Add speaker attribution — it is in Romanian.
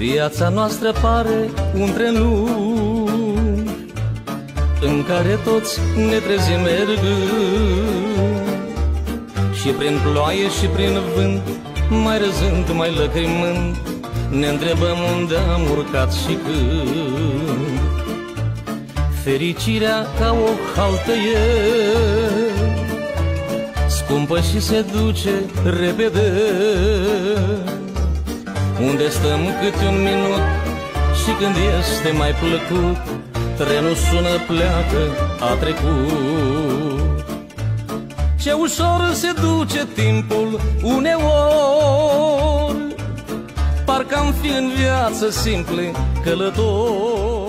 Speaker 1: Viața noastră pare un tren lung În care toți ne trezim mergând. Și prin ploaie și prin vânt Mai răzând, mai lăcrimând Ne întrebăm unde am urcat și când. Fericirea ca o haltă e Scumpă și se duce repede unde stăm câte un minut Și când este mai plăcut Trenul sună, pleacă, a trecut. Ce ușor se duce timpul uneori Parcă am fi în viață simple călători